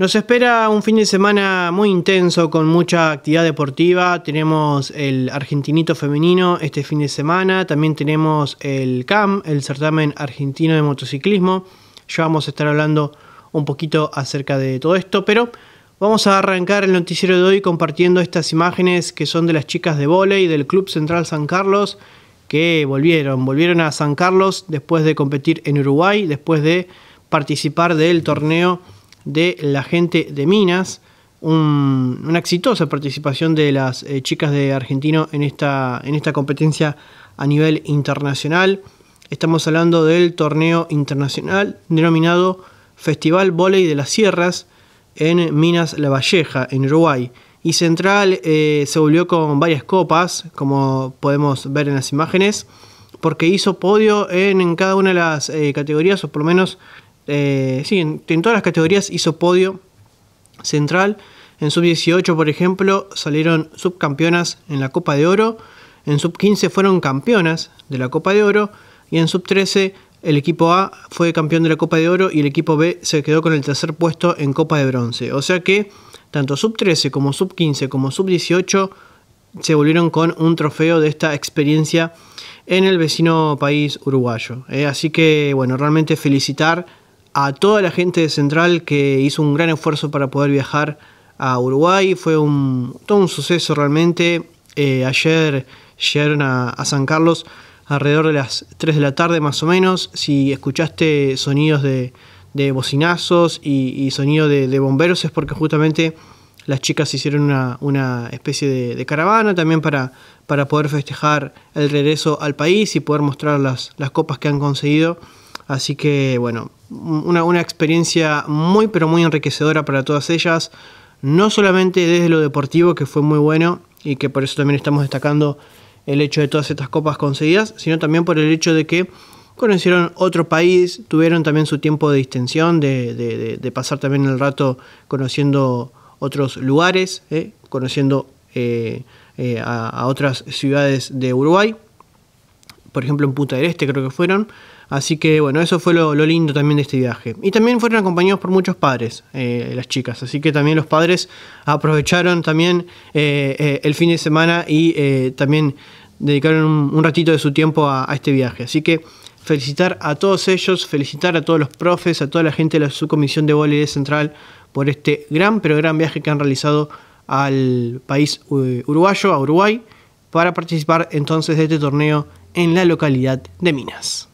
Nos espera un fin de semana muy intenso con mucha actividad deportiva. Tenemos el Argentinito Femenino este fin de semana. También tenemos el CAM, el Certamen Argentino de Motociclismo. Ya vamos a estar hablando un poquito acerca de todo esto, pero vamos a arrancar el noticiero de hoy compartiendo estas imágenes que son de las chicas de volei del Club Central San Carlos que volvieron, volvieron a San Carlos después de competir en Uruguay, después de participar del torneo de la gente de Minas. una exitosa participación de las eh, chicas de Argentino en esta, en esta competencia a nivel internacional. Estamos hablando del torneo internacional denominado Festival Voley de las Sierras en Minas La Valleja, en Uruguay. Y Central eh, se volvió con varias copas, como podemos ver en las imágenes, porque hizo podio en, cada una de las eh, categorías, o por lo menos eh, sí, en, todas las categorías hizo podio central. En sub-18, por ejemplo, salieron subcampeonas en la Copa de Oro. En sub-15 fueron campeonas de la Copa de Oro. Y en sub-13 el equipo A fue campeón de la Copa de Oro y el equipo B se quedó con el tercer puesto en Copa de Bronce. O sea que tanto sub-13 como sub-15 como sub-18 se volvieron con un trofeo de esta experiencia en el vecino país uruguayo. Eh, así que, bueno, realmente felicitar a toda la gente de Central que hizo un gran esfuerzo para poder viajar a Uruguay. Fue un, todo un suceso realmente. Eh, ayer llegaron a, San Carlos alrededor de las 3 de la tarde más o menos. Si escuchaste sonidos de, bocinazos y, sonido de, bomberos es porque justamente las chicas hicieron una, especie de, caravana también para, para poder festejar el regreso al país y poder mostrar las, las copas que han conseguido. Así que bueno, una, experiencia muy pero muy enriquecedora para todas ellas, no solamente desde lo deportivo, que fue muy bueno y que por eso también estamos destacando el hecho de todas estas copas conseguidas, sino también por el hecho de que conocieron otro país, tuvieron también su tiempo de distensión, de, pasar también el rato conociendo otros lugares, ¿eh? conociendo eh, eh, a, otras ciudades de Uruguay, por ejemplo en Punta del Este creo que fueron, Así que bueno, eso fue lo, lindo también de este viaje. Y también fueron acompañados por muchos padres, eh, las chicas. Así que también los padres aprovecharon también eh, eh, el fin de semana y también dedicaron un, ratito de su tiempo a, este viaje. Así que felicitar a todos ellos, felicitar a todos los profes, a toda la gente de la subcomisión de voleibol central por este gran pero gran viaje que han realizado al país uruguayo, a Uruguay, para participar entonces de este torneo en la localidad de Minas.